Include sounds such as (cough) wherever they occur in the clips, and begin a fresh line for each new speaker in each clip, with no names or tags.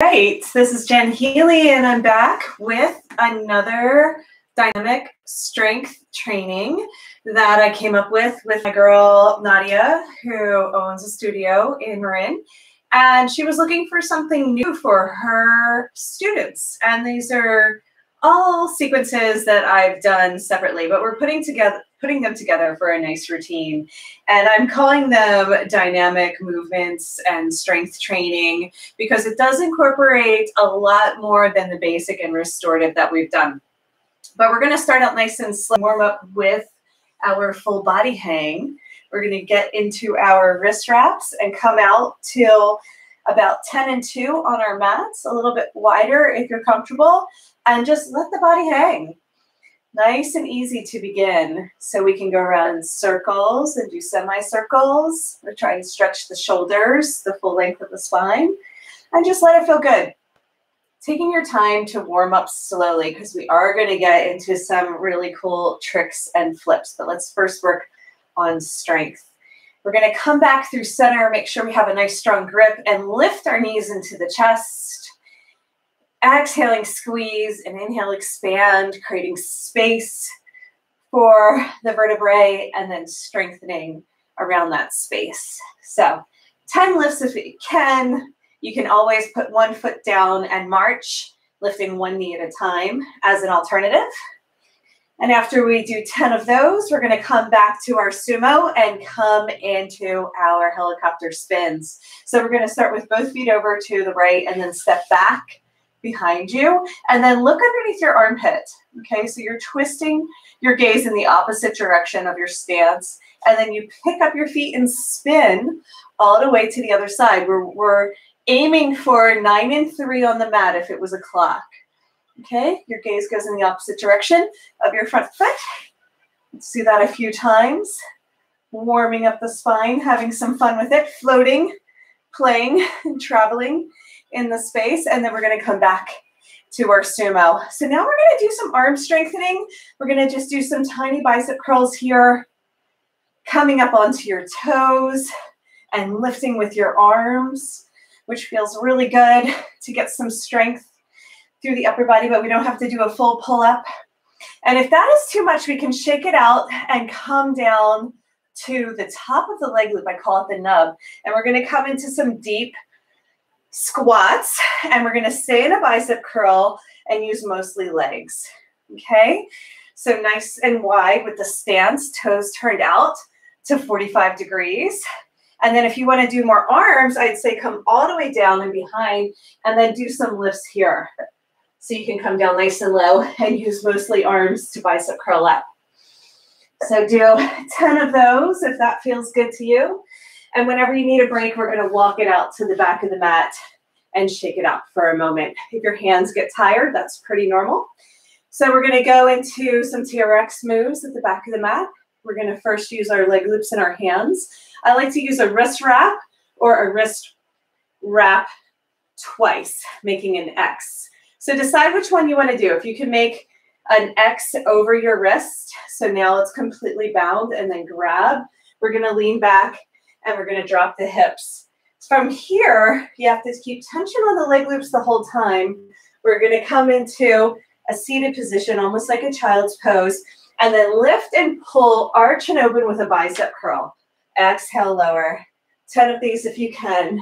right, this is Jen Healy, and I'm back with another dynamic strength training that I came up with with my girl Nadia, who owns a studio in Marin. And she was looking for something new for her students. And these are all sequences that I've done separately, but we're putting together putting them together for a nice routine. And I'm calling them dynamic movements and strength training because it does incorporate a lot more than the basic and restorative that we've done. But we're going to start out nice and slow, warm up with our full body hang. We're going to get into our wrist wraps and come out till about 10 and 2 on our mats, a little bit wider if you're comfortable, and just let the body hang. Nice and easy to begin. So we can go around in circles and do semicircles. We're trying to stretch the shoulders, the full length of the spine, and just let it feel good. Taking your time to warm up slowly because we are going to get into some really cool tricks and flips. But let's first work on strength. We're going to come back through center, make sure we have a nice strong grip, and lift our knees into the chest. Exhaling, squeeze, and inhale, expand, creating space for the vertebrae, and then strengthening around that space. So 10 lifts if you can. You can always put one foot down and march, lifting one knee at a time as an alternative. And after we do 10 of those, we're going to come back to our sumo and come into our helicopter spins. So we're going to start with both feet over to the right and then step back behind you and then look underneath your armpit. Okay, so you're twisting your gaze in the opposite direction of your stance and then you pick up your feet and spin all the way to the other side. We're, we're aiming for nine and three on the mat if it was a clock. Okay, your gaze goes in the opposite direction of your front foot. Let's do that a few times. Warming up the spine, having some fun with it, floating, playing, and (laughs) traveling in the space. And then we're going to come back to our sumo. So now we're going to do some arm strengthening. We're going to just do some tiny bicep curls here, coming up onto your toes and lifting with your arms, which feels really good to get some strength through the upper body, but we don't have to do a full pull up. And if that is too much, we can shake it out and come down to the top of the leg loop. I call it the nub. And we're going to come into some deep squats and we're going to stay in a bicep curl and use mostly legs. Okay. So nice and wide with the stance, toes turned out to 45 degrees. And then if you want to do more arms, I'd say come all the way down and behind and then do some lifts here. So you can come down nice and low and use mostly arms to bicep curl up. So do 10 of those if that feels good to you. And whenever you need a break, we're going to walk it out to the back of the mat and shake it out for a moment. If your hands get tired, that's pretty normal. So we're going to go into some TRX moves at the back of the mat. We're going to first use our leg loops in our hands. I like to use a wrist wrap or a wrist wrap twice, making an X. So decide which one you want to do. If you can make an X over your wrist, so now it's completely bound and then grab, we're going to lean back and we're going to drop the hips. From here, you have to keep tension on the leg loops the whole time. We're going to come into a seated position, almost like a child's pose, and then lift and pull, arch and open with a bicep curl. Exhale, lower. 10 of these if you can.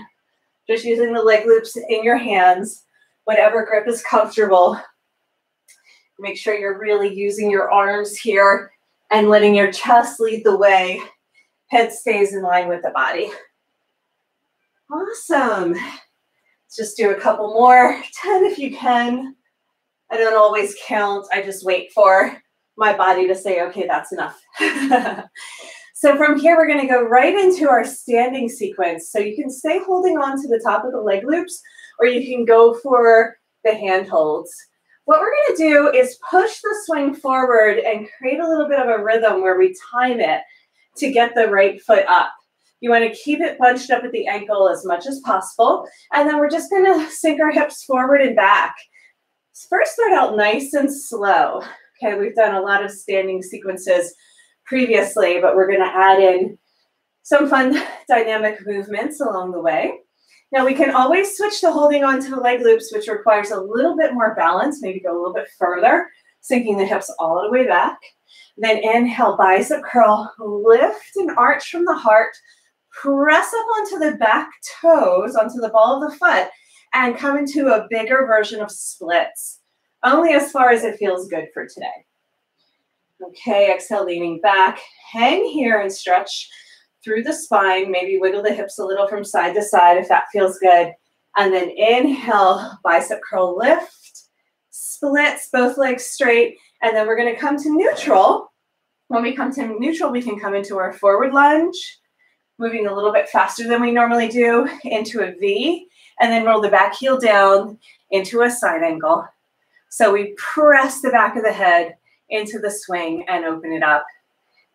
Just using the leg loops in your hands whatever grip is comfortable. Make sure you're really using your arms here and letting your chest lead the way. Head stays in line with the body. Awesome. Let's just do a couple more. (laughs) 10 if you can. I don't always count. I just wait for my body to say, okay, that's enough. (laughs) so from here, we're going to go right into our standing sequence. So you can stay holding on to the top of the leg loops or you can go for the handholds. What we're going to do is push the swing forward and create a little bit of a rhythm where we time it to get the right foot up. You want to keep it bunched up at the ankle as much as possible. And then we're just going (laughs) to sink our hips forward and back. First, start out nice and slow. Okay, we've done a lot of standing sequences previously, but we're going to add in some fun (laughs) dynamic movements along the way. Now we can always switch to holding on to the leg loops, which requires a little bit more balance, maybe go a little bit further, sinking the hips all the way back. Then inhale, bicep curl, lift and arch from the heart, press up onto the back toes, onto the ball of the foot, and come into a bigger version of splits, only as far as it feels good for today. Okay, exhale, leaning back, hang here and stretch through the spine, maybe wiggle the hips a little from side to side if that feels good. And then inhale, bicep curl lift, splits both legs straight, and then we're gonna come to neutral. When we come to neutral, we can come into our forward lunge, moving a little bit faster than we normally do into a V, and then roll the back heel down into a side angle. So we press the back of the head into the swing and open it up.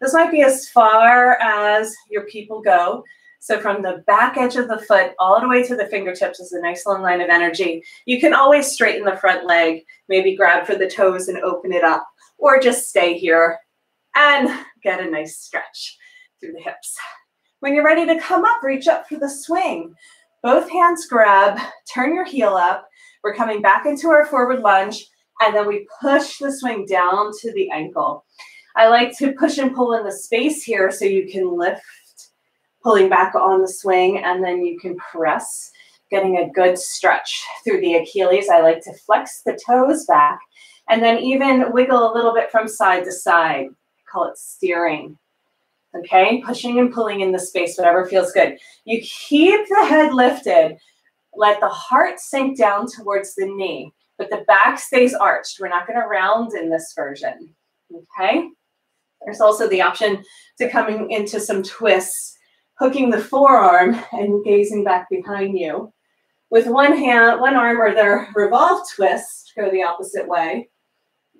This might be as far as your people go. So from the back edge of the foot all the way to the fingertips is a nice long line of energy. You can always straighten the front leg, maybe grab for the toes and open it up, or just stay here and get a nice stretch through the hips. When you're ready to come up, reach up for the swing. Both hands grab, turn your heel up. We're coming back into our forward lunge, and then we push the swing down to the ankle. I like to push and pull in the space here so you can lift, pulling back on the swing, and then you can press, getting a good stretch through the Achilles. I like to flex the toes back and then even wiggle a little bit from side to side. I call it steering. Okay, pushing and pulling in the space, whatever feels good. You keep the head lifted. Let the heart sink down towards the knee, but the back stays arched. We're not going to round in this version. Okay. There's also the option to coming into some twists, hooking the forearm and gazing back behind you. With one hand, one arm or the revolve twist, go the opposite way.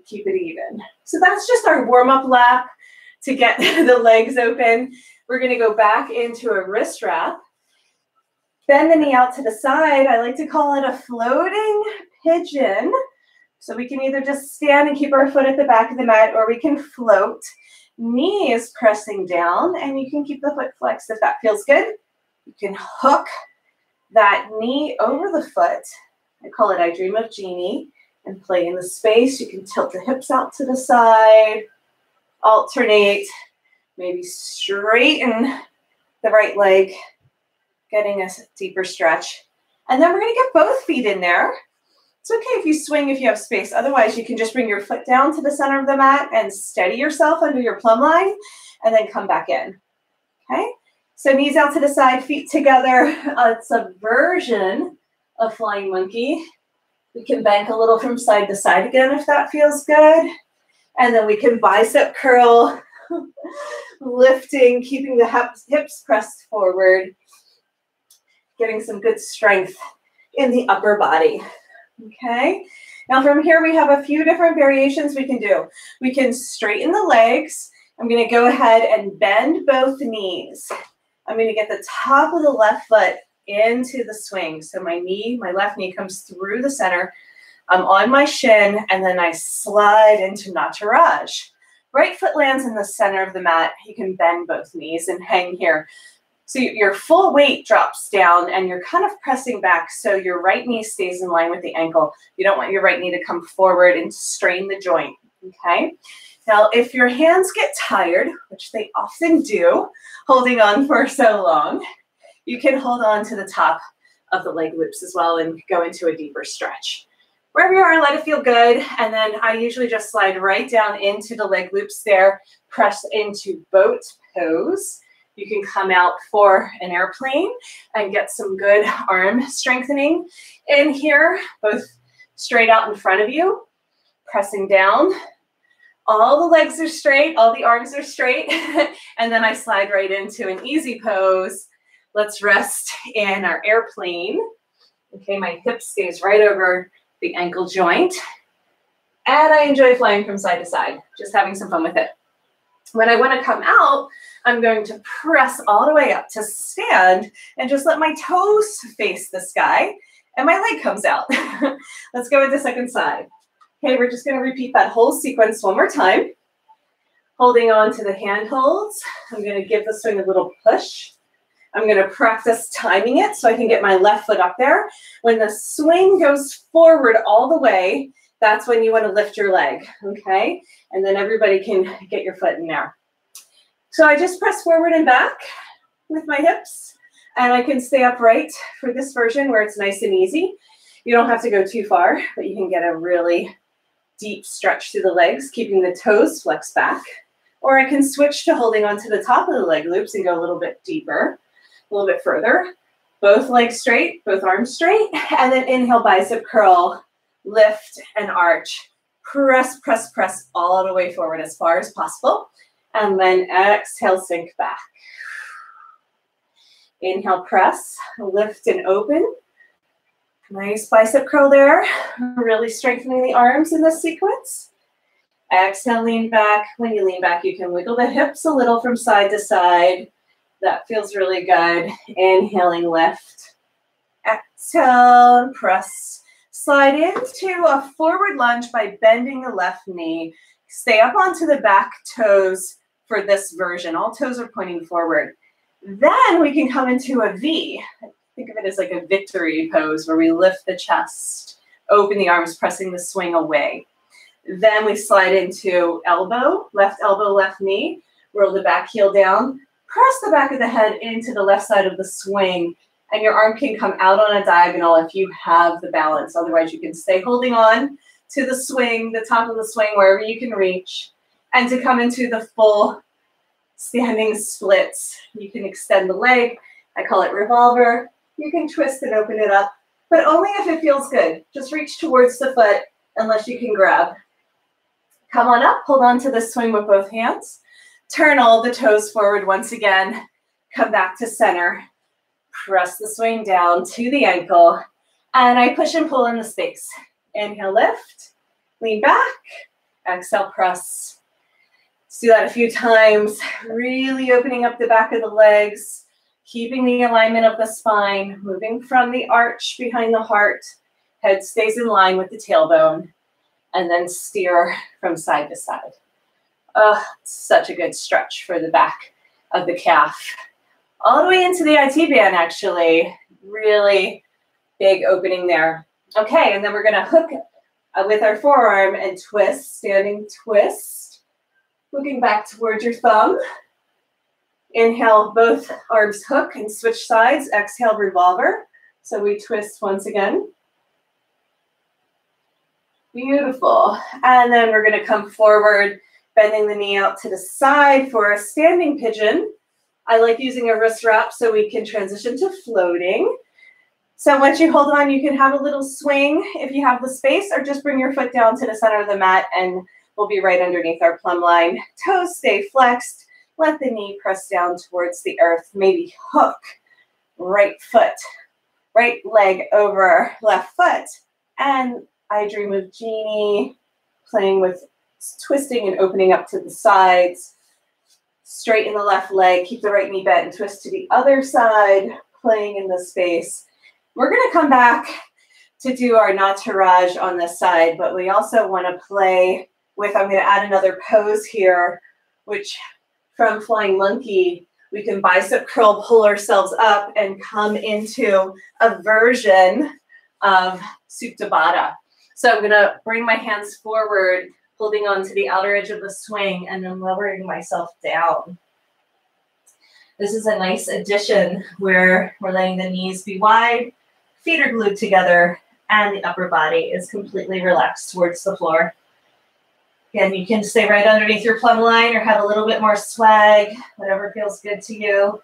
Keep it even. So that's just our warm-up lap to get (laughs) the legs open. We're gonna go back into a wrist wrap. Bend the knee out to the side. I like to call it a floating pigeon. So we can either just stand and keep our foot at the back of the mat or we can float. Knee is pressing down and you can keep the foot flexed if that feels good. You can hook that knee over the foot. I call it I Dream of Jeannie and play in the space. You can tilt the hips out to the side, alternate, maybe straighten the right leg, getting a deeper stretch. And then we're gonna get both feet in there. It's okay if you swing if you have space. Otherwise, you can just bring your foot down to the center of the mat and steady yourself under your plumb line and then come back in. Okay? So knees out to the side, feet together. Uh, it's (laughs) a version of flying monkey. We can bank a little from side to side again if that feels good. And then we can bicep curl, (laughs) lifting, keeping the hips, hips pressed forward, getting some good strength in the upper body. Okay. Now from here, we have a few different variations we can do. We can straighten the legs. I'm going to go ahead and bend both knees. I'm going to get the top of the left foot into the swing. So my knee, my left knee comes through the center. I'm on my shin, and then I slide into Nataraj. Right foot lands in the center of the mat. You can bend both knees and hang here. So your full weight drops down and you're kind of pressing back so your right knee stays in line with the ankle. You don't want your right knee to come forward and strain the joint, okay? Now, if your hands get tired, which they often do, holding on (laughs) for so long, you can hold on to the top of the leg loops as well and go into a deeper stretch. Wherever you are, let it feel good. And then I usually just slide right down into the leg loops there, press into boat pose. You can come out for an airplane and get some good (laughs) arm strengthening in here, both straight out in front of you, pressing down. All the legs are straight, all the arms are straight, (laughs) and then I slide right into an easy pose. Let's rest in our airplane. Okay, my hip stays right over the ankle joint. And I enjoy flying from side to side, just having some fun with it. When I want to come out, I'm going to press all the way up to stand and just let my toes face the sky and my leg comes out. (laughs) Let's go with the second side. Okay, we're just going to repeat that whole sequence one more time. Holding on to the handholds. I'm going to give the swing a little push. I'm gonna practice timing it so I can get my left foot up there. When the swing goes forward all the way, that's when you wanna lift your leg, okay? And then everybody can get your foot in there. So I just press forward and back with my hips, and I can stay upright for this version where it's nice and easy. You don't have to go too far, but you can get a really deep stretch through the legs, keeping the toes flexed back. Or I can switch to holding onto the top of the leg loops and go a little bit deeper, a little bit further. Both legs straight, both arms straight, (laughs) and then inhale, bicep curl, lift and arch. Press, press, press all the way forward as far as possible. And then exhale, sink back. Inhale, press, lift and open. Nice bicep curl there. Really strengthening the arms in this sequence. Exhale, lean back. When you lean back, you can wiggle the hips a little from side to side. That feels really good. Inhaling, lift. Exhale, press. Slide into a forward lunge by bending the left knee. Stay up onto the back toes for this version. All toes are pointing forward. Then we can come into a V. Think of it as like a victory pose where we lift the chest, open the arms, pressing the swing away. Then we slide into elbow, left elbow, left knee, roll the back heel down, press the back of the head into the left side of the swing, and your arm can come out on a diagonal if you have the balance. Otherwise, you can stay holding on to the swing, the top of the swing, wherever you can reach, and to come into the full standing splits. You can extend the leg. I call it revolver. You can twist and open it up, but only if it feels good. Just reach towards the foot unless you can grab. Come on up, hold on to the swing with both hands. Turn all the toes forward once again. Come back to center. Press the swing down to the ankle. And I push and pull in the space. Inhale, lift. Lean back. Exhale, press. Let's do that a few times. Really opening up the back of the legs. Keeping the alignment of the spine. Moving from the arch behind the heart. Head stays in line with the tailbone and then steer from side to side. Oh, such a good stretch for the back of the calf. All the way into the IT band, actually. Really big opening there. Okay, and then we're gonna hook with our forearm and twist, standing twist. Looking back towards your thumb. Inhale, both arms hook and switch sides. Exhale, revolver. So we twist once again. Beautiful. And then we're going to come forward, bending the knee out to the side for a standing pigeon. I like using a wrist wrap so we can transition to floating. So once you hold on, you can have a little swing if you have the space, or just bring your foot down to the center of the mat and we'll be right underneath our plumb line. Toes stay flexed. Let the knee press down towards the earth. Maybe hook right foot, right leg over left foot. And I dream of Jeannie playing with twisting and opening up to the sides. Straighten the left leg, keep the right knee bent, and twist to the other side, playing in the space. We're going to come back to do our Nataraj on this side, but we also want to play with, I'm going to add another pose here, which from Flying Monkey, we can bicep curl, pull ourselves up, and come into a version of Supta. So I'm going to bring my hands forward, holding on to the outer edge of the swing, and then lowering myself down. This is a nice addition where we're letting the knees be wide, feet are glued together, and the upper body is completely relaxed towards the floor. Again, you can stay right underneath your plumb line or have a little bit more swag, whatever feels good to you.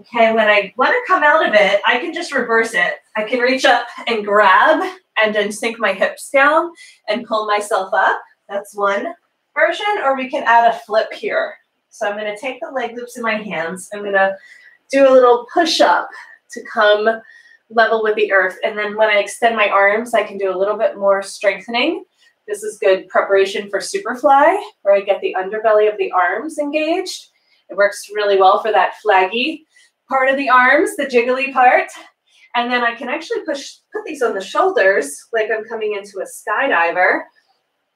Okay, when I want to come out of it, I can just reverse it. I can reach up and grab and then sink my hips down and pull myself up. That's one version, or we can add a flip here. So I'm going to take the leg loops in my hands. I'm going to do a little push up to come level with the earth. And then when I extend my arms, I can do a little bit more strengthening. This is good preparation for superfly, where I get the underbelly of the arms engaged. It works really well for that flaggy part of the arms, the jiggly part. And then I can actually push, put these on the shoulders like I'm coming into a skydiver.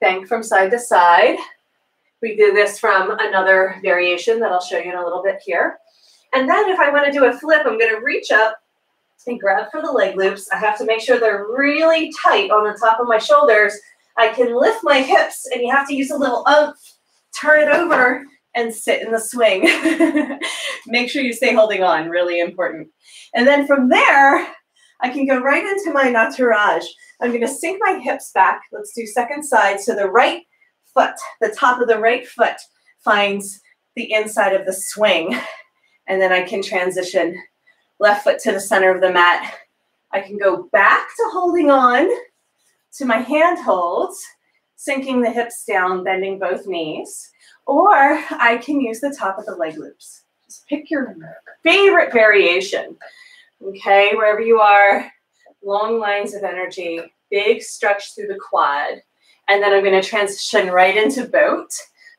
Bank from side to side. We do this from another variation that I'll show you in a little bit here. And then if I want to do a flip, I'm going to reach up and grab for the leg loops. I have to make sure they're really tight on the top of my shoulders. I can lift my hips and you have to use a little umph, turn it over and sit in the swing. (laughs) make sure you stay holding on, really important. And then from there, I can go right into my Nataraj. I'm going to sink my hips back. Let's do second side. So the right foot, the top of the right foot finds the inside of the swing. (laughs) And then I can transition left foot to the center of the mat. I can go back to holding on to my hand holds, sinking the hips down, bending both knees. Or I can use the top of the leg loops. Just pick your favorite variation. Okay, wherever you are, long lines of energy, big stretch through the quad. And then I'm going to transition right into boat.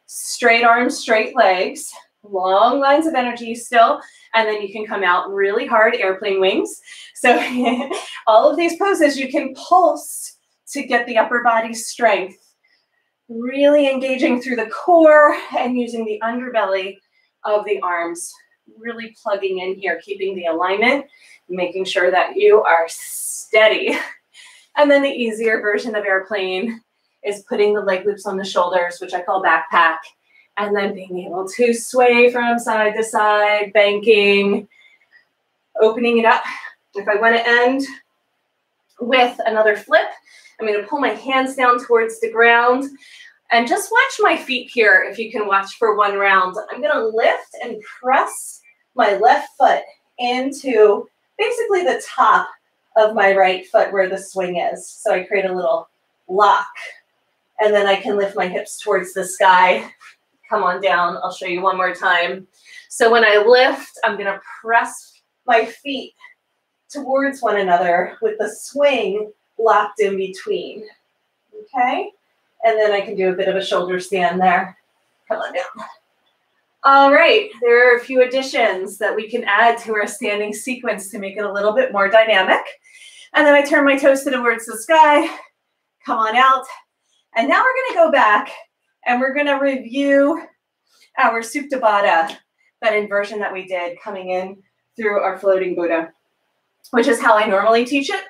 Straight arms, straight legs, long lines of energy still. And then you can come out really hard, airplane wings. So (laughs) all of these poses, you can pulse to get the upper body strength. Really engaging through the core and using the underbelly of the arms. Really plugging in here, keeping the alignment, making sure that you are steady. (laughs) And then the easier version of airplane is putting the leg loops on the shoulders, which I call backpack, and then being able to sway from side to side, banking, opening it up. If I want to end with another flip, I'm going to pull my hands down towards the ground and just watch my feet here if you can watch for one round. I'm going to lift and press my left foot into basically the top of my right foot where the swing is. So I create a little lock and then I can lift my hips towards the sky. Come on down. I'll show you one more time. So when I lift, I'm going to press my feet towards one another with the swing locked in between. Okay? And then I can do a bit of a shoulder stand there. Come on down. All right, there are a few additions that we can add to our standing sequence to make it a little bit more dynamic. And then I turn my toes towards the sky, come on out. And now we're gonna go back and we're gonna review our Supta Baddha, that inversion that we did coming in through our floating Buddha, which is how I normally teach it.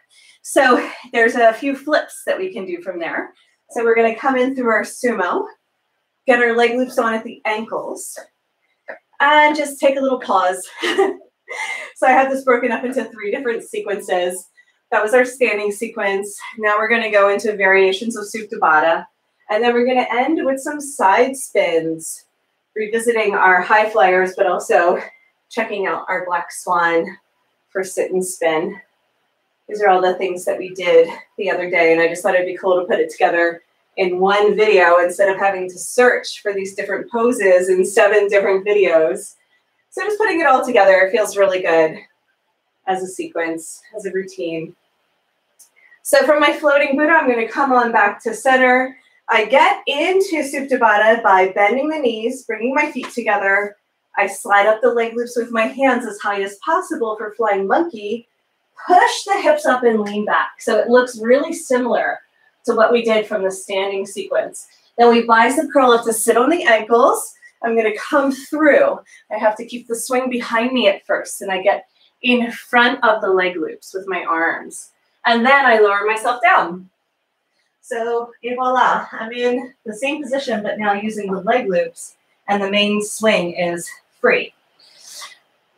So there's a few flips that we can do from there. So we're gonna come in through our sumo, get our leg loops on at the ankles, and just take a little pause. (laughs) so I have this broken up into three different sequences. That was our standing sequence. Now we're going to go into variations of Supta Baddha. And then we're going to end with some side spins, revisiting our high flyers, but also checking out our black swan for sit and spin. These are all the things that we did the other day, and I just thought it'd be cool to put it together in one video instead of having to search for these different poses in seven different videos. So just putting it all together it feels really good as a sequence, as a routine. So from my floating Buddha, I'm going to come on back to center. I get into Supta by bending the knees, bringing my feet together. I slide up the leg loops with my hands as high as possible for flying monkey. Push the hips up and lean back. So it looks really similar to what we did from the standing sequence. Then we bicep curl up to sit on the ankles. I'm going to come through. I have to keep the swing behind me at first, and I get in front of the leg loops with my arms. And then I lower myself down. So, et voila, I'm in the same position, but now using the leg loops, and the main swing is free.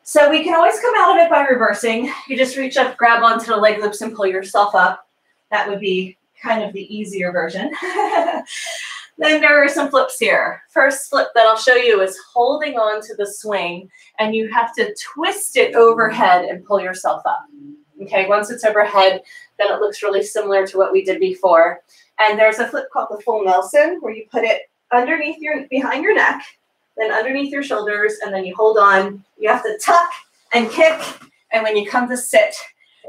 So we can always come out of it by reversing. You just reach up, grab onto the leg loops, and pull yourself up. That would be kind of the easier version. (laughs) then there are some flips here. First flip that I'll show you is holding on to the swing and you have to twist it overhead and pull yourself up. Okay, once it's overhead, then it looks really similar to what we did before. And there's a flip called the full Nelson where you put it underneath your, behind your neck, then underneath your shoulders, and then you hold on. You have to tuck and kick. And when you come to sit,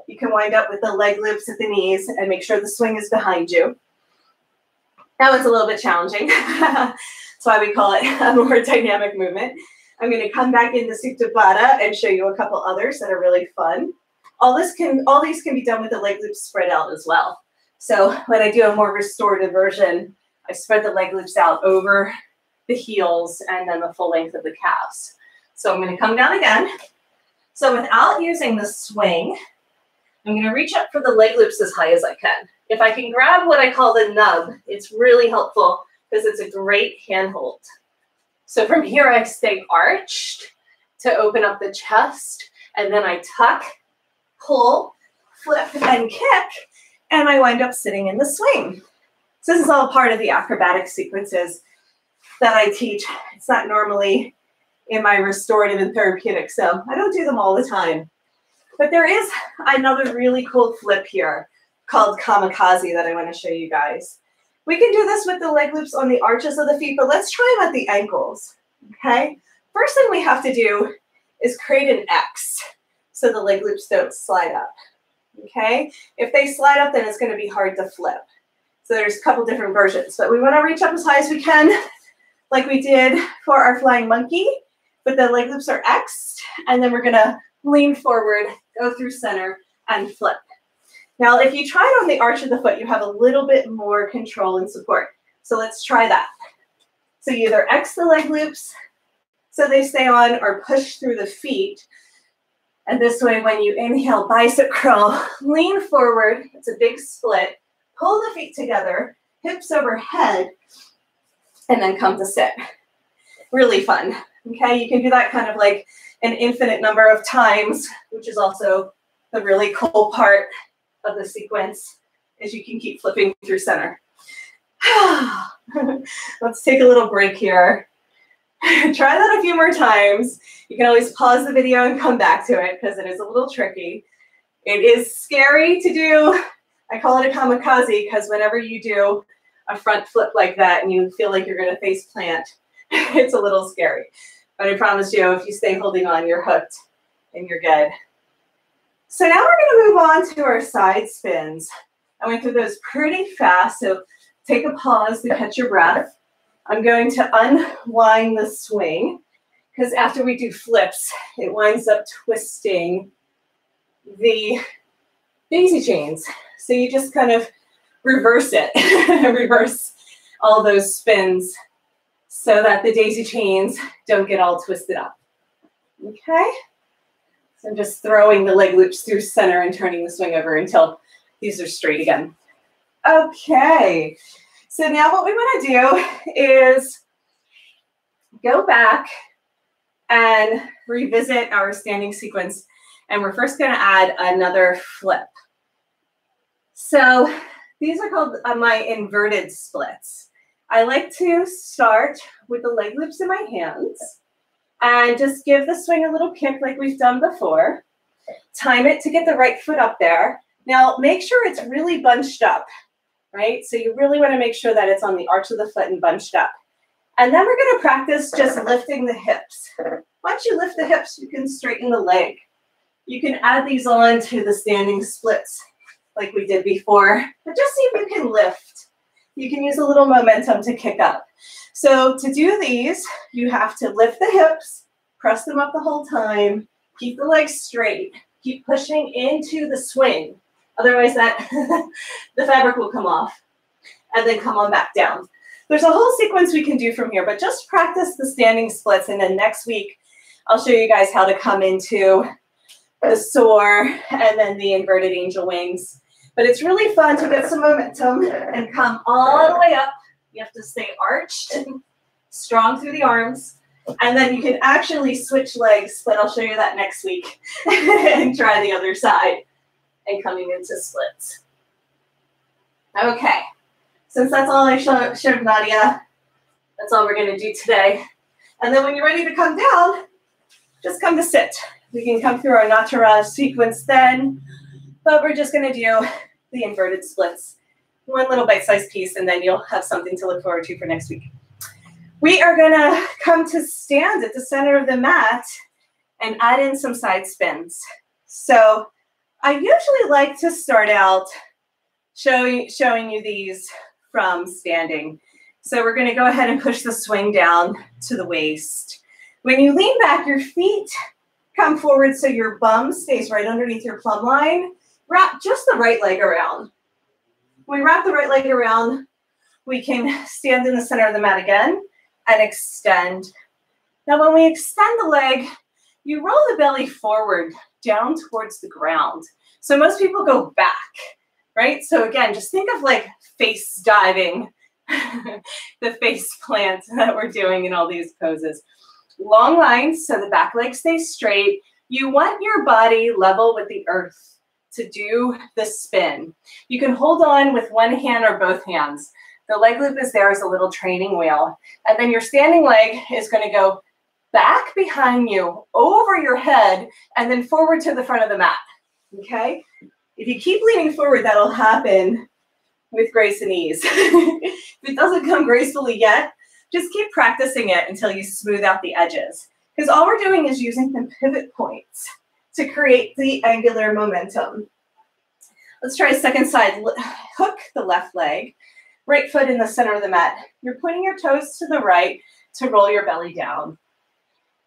you can wind up with the leg loops at the knees and make sure the swing is behind you. That one's a little bit challenging. (laughs) That's why we call it a more dynamic movement. I'm going to come back into Supta Baddha and show you a couple others that are really fun. All this can, all these can be done with the leg loops spread out as well. So when I do a more restorative version, I spread the leg loops out over the heels and then the full length of the calves. So I'm gonna come down again. So without using the swing, I'm gonna reach up for the leg loops as high as I can. If I can grab what I call the nub, it's really helpful because it's a great handhold. So from here, I stay arched to open up the chest, and then I tuck, pull, flip, and kick, and I wind up sitting in the swing. So this is all part of the acrobatic sequences that I teach. It's not normally in my restorative and therapeutic, so I don't do them all the time. But there is another really cool flip here called kamikaze that I want to show you guys. We can do this with the leg loops on the arches of the feet, but let's try them at the ankles, okay? First thing we have to do is create an X so the leg loops don't slide up, okay? If they slide up, then it's gonna be hard to flip. So there's a couple different versions, but we wanna reach up as high as we can, like we did for our flying monkey, but the leg loops are X'd, and then we're gonna lean forward, go through center, and flip. Now, if you try it on the arch of the foot, you have a little bit more control and support. So let's try that. So you either X the leg loops so they stay on or push through the feet. And this way, when you inhale, bicep curl, (laughs) lean forward. It's a big split. Pull the feet together, hips overhead, and then come to sit. Really fun. Okay, you can do that kind of like an infinite number of times, which is also the really cool part of the sequence is you can keep flipping through center. (sighs) Let's take a little break here. (laughs) Try that a few more times. You can always pause the video and come back to it because it is a little tricky. It is scary to do. I call it a kamikaze because whenever you do a front flip like that and you feel like you're going to face plant, (laughs) it's a little scary. But I promise you, if you stay holding on, you're hooked and you're good. So now we're going to move on to our side spins. I went through those pretty fast, so take a pause to catch your breath. I'm going to unwind the swing because after we do flips, it winds up twisting the daisy chains. So you just kind of reverse it, (laughs) reverse all those spins so that the daisy chains don't get all twisted up. Okay? So I'm just throwing the leg loops through center and turning the swing over until these are straight again. Okay, so now what we want to do is go back and revisit our standing sequence. And we're first going to add another flip. So these are called uh, my inverted splits. I like to start with the leg loops in my hands and just give the swing a little kick like we've done before. Time it to get the right foot up there. Now make sure it's really bunched up, right? So you really want to make sure that it's on the arch of the foot and bunched up. And then we're going to practice just lifting the hips. Once you lift the hips, you can straighten the leg. You can add these on to the standing splits like we did before, but just see if you can lift. You can use a little momentum to kick up. So to do these, you have to lift the hips, press them up the whole time, keep the legs straight, keep pushing into the swing. Otherwise that (laughs) the fabric will come off and then come on back down. There's a whole sequence we can do from here, but just practice the standing splits and then next week I'll show you guys how to come into the soar and then the inverted angel wings. But it's really fun to get some momentum and come all the way up you have to stay arched and strong through the arms. And then you can actually switch legs, but I'll show you that next week (laughs) and try the other side and coming into splits. Okay, since that's all I show, showed Nadia, that's all we're gonna do today. And then when you're ready to come down, just come to sit. We can come through our Nataraj sequence then, but we're just gonna do the inverted splits one little bite-sized piece, and then you'll have something to look forward to for next week. We are gonna come to stand at the center of the mat and add in some side spins. So I usually like to start out showing, showing you these from standing. So we're gonna go ahead and push the swing down to the waist. When you lean back, your feet come forward so your bum stays right underneath your plumb line. Wrap just the right leg around. When we wrap the right leg around, we can stand in the center of the mat again and extend. Now, when we extend the leg, you roll the belly forward down towards the ground. So most people go back, right? So again, just think of like face diving, (laughs) the face plant (laughs) that we're doing in all these poses. Long lines, so the back leg stays straight. You want your body level with the earth to do the spin. You can hold on with one hand or both hands. The leg loop is there as a little training wheel. And then your standing leg is going to go back behind you, over your head, and then forward to the front of the mat. Okay? If you keep leaning forward, that'll happen with grace and ease. (laughs) if it doesn't come gracefully yet, just keep practicing it until you smooth out the edges. Because all we're doing is using the pivot points to create the angular momentum. Let's try a second side. Hook the left leg, right foot in the center of the mat. You're pointing your toes to the right to roll your belly down.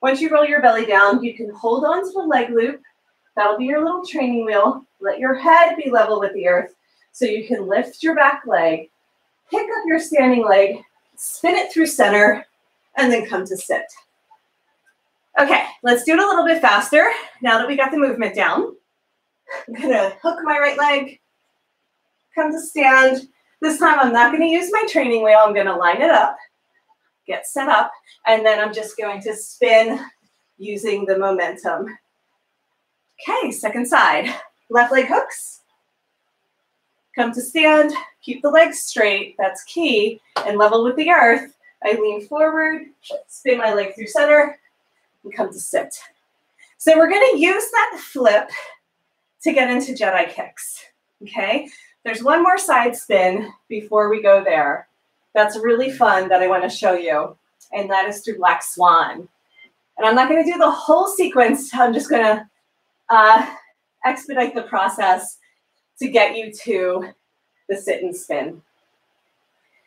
Once you roll your belly down, you can hold on to the leg loop. That'll be your little training wheel. Let your head be level with the earth so you can lift your back leg, pick up your standing leg, spin it through center, and then come to sit. Okay, let's do it a little bit faster now that we got the movement down. I'm gonna hook my right leg, come to stand. This time I'm not gonna use my training wheel, I'm gonna line it up, get set up, and then I'm just going to spin using the momentum. Okay, second side. Left leg hooks. Come to stand, keep the legs straight, that's key, and level with the earth. I lean forward, spin my leg through center, and come to sit. So we're gonna use that flip to get into Jedi kicks, okay? There's one more side spin before we go there. That's really fun that I wanna show you, and that is through Black Swan. And I'm not gonna do the whole sequence, I'm just gonna uh, expedite the process to get you to the sit and spin.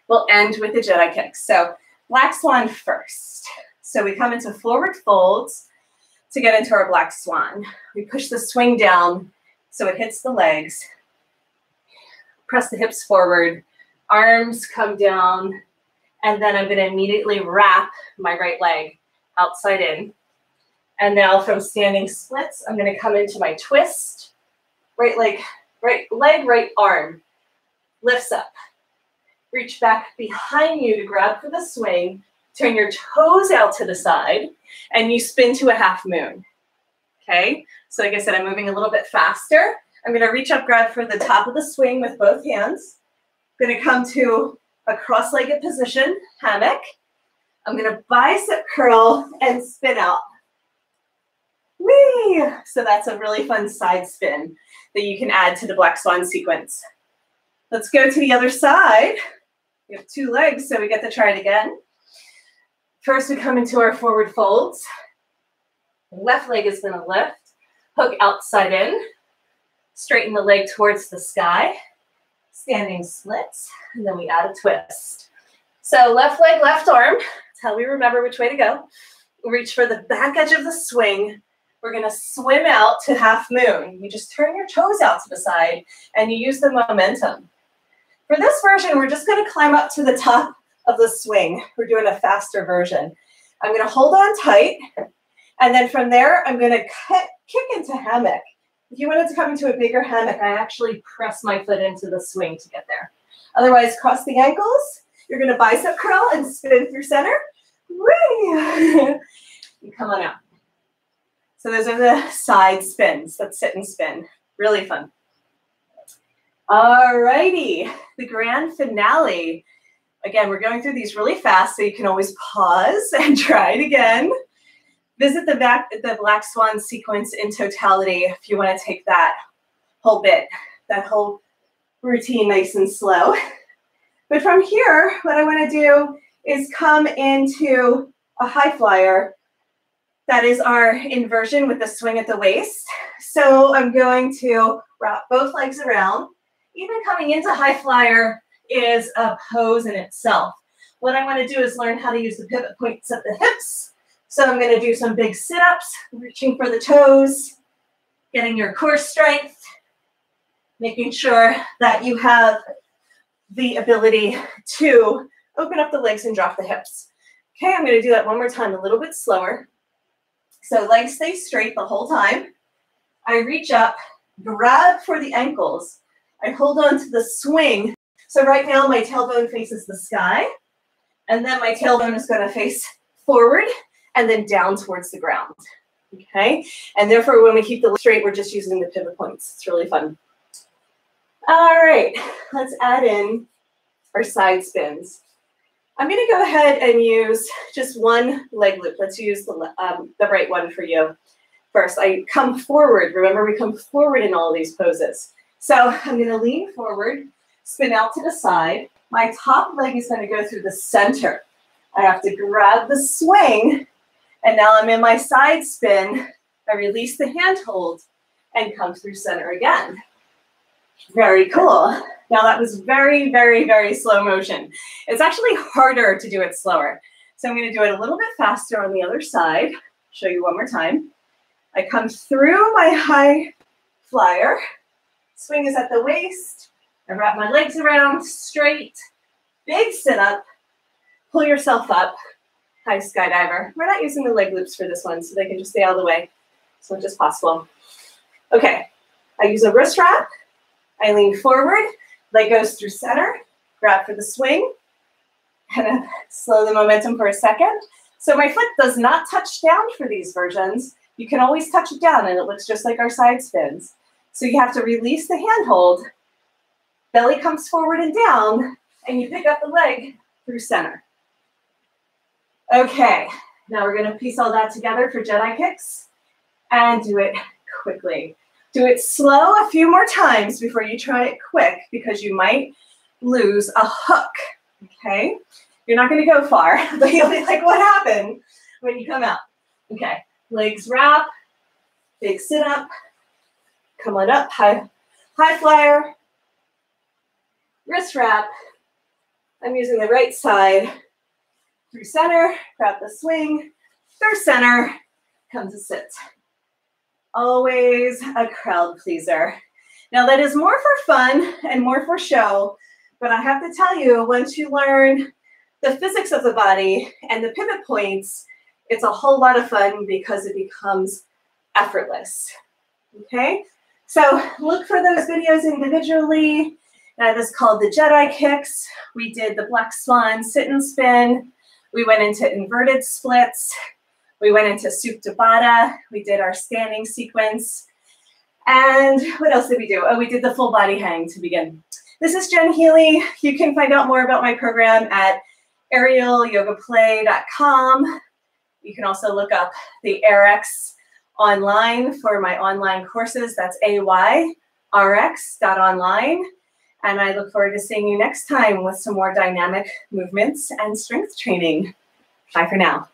We'll end with the Jedi kicks. So Black Swan first. So we come into forward folds to get into our Black Swan. We push the swing down so it hits the legs. Press the hips forward. Arms come down. And then I'm going to immediately wrap my right leg outside in. And now from standing splits, I'm going to come into my twist. Right leg, right leg, right arm lifts up. Reach back behind you to grab for the swing. Turn your toes out to the side and you spin to a half moon. Okay, so like I said, I'm moving a little bit faster. I'm gonna reach up, grab for the top of the swing with both hands. I'm gonna come to a cross-legged position, hammock. I'm gonna bicep curl and spin out. Whee! So that's a really fun side spin that you can add to the Black Swan sequence. Let's go to the other side. We have two legs, so we get to try it again. First, we come into our forward folds. Left leg is gonna lift, hook outside in, straighten the leg towards the sky, standing splits, and then we add a twist. So left leg, left arm, that's how we remember which way to go. Reach for the back edge of the swing. We're gonna swim out to half moon. You just turn your toes out to the side and you use the momentum. For this version, we're just gonna climb up to the top of the swing. We're doing a faster version. I'm gonna hold on tight, and then from there, I'm gonna cut, kick into hammock. If you wanted to come into a bigger hammock, I actually press my foot into the swing to get there. Otherwise, cross the ankles. You're gonna bicep curl and spin through center. And (laughs) come on out. So those are the side spins. Let's sit and spin. Really fun. All righty, the grand finale. Again, we're going through these really fast, so you can always pause (laughs) and try it again. Visit the back the Black Swan sequence in totality if you want to take that whole bit, that whole routine nice and slow. (laughs) But from here, what I want to do is come into a high flyer. That is our inversion with the swing at the waist. So I'm going to wrap both legs around. Even coming into high flyer, is a pose in itself. What I want to do is learn how to use the pivot points at the hips. So I'm going to do some big sit-ups, reaching for the toes, getting your core strength, making sure that you have the ability to open up the legs and drop the hips. Okay, I'm going to do that one more time, a little bit slower. So legs stay straight the whole time. I reach up, grab for the ankles. I hold on to the swing. So right now my tailbone faces the sky, and then my tailbone is going to face forward and then down towards the ground. Okay, and therefore when we keep the straight, we're just using the pivot points. It's really fun. All right, let's add in our side spins. I'm going to go ahead and use just one leg loop. Let's use the, um, the right one for you first. I come forward. Remember, we come forward in all these poses. So I'm going to lean forward, spin out to the side. My top leg is going to go through the center. I have to grab the swing, and now I'm in my side spin. I release the hand hold and come through center again. Very cool. Now that was very, very, very slow motion. It's actually harder to do it slower. So I'm going to do it a little bit faster on the other side. Show you one more time. I come through my high flyer. Swing is at the waist. I wrap my legs around straight. Big sit up. Pull yourself up. High skydiver. We're not using the leg loops for this one, so they can just stay of the way as much as possible. Okay, I use a wrist wrap. I lean forward. Leg goes through center, grab for the swing, and slow the momentum for a second. So my foot does not touch down for these versions. You can always touch it down and it looks just like our side spins. So you have to release the handhold, belly comes forward and down, and you pick up the leg through center. Okay, now we're gonna piece all that together for Jedi kicks and do it quickly. Do it slow a few more times before you try it quick because you might lose a hook, okay? You're not gonna go far, (laughs) but you'll be like, what happened when you come out? Okay, legs wrap, big sit up, come on up, high, high flyer, wrist wrap. I'm using the right side through center, grab the swing, through center, come to sit always a crowd pleaser. Now, that is more for fun and more for show, but I have to tell you, once you learn the physics of the body and the pivot points, it's a whole lot of fun because it becomes effortless. Okay? So look for those videos individually. That is called the Jedi kicks. We did the Black Swan sit and spin. We went into inverted splits. We went into Supta. We did our standing sequence. And what else did we do? Oh, we did the full body hang to begin. This is Jen Healy. You can find out more about my program at aerialyogaplay.com. You can also look up the AYRx online for my online courses. That's ayrx.online. And I look forward to seeing you next time with some more dynamic movements and strength training. Bye for now.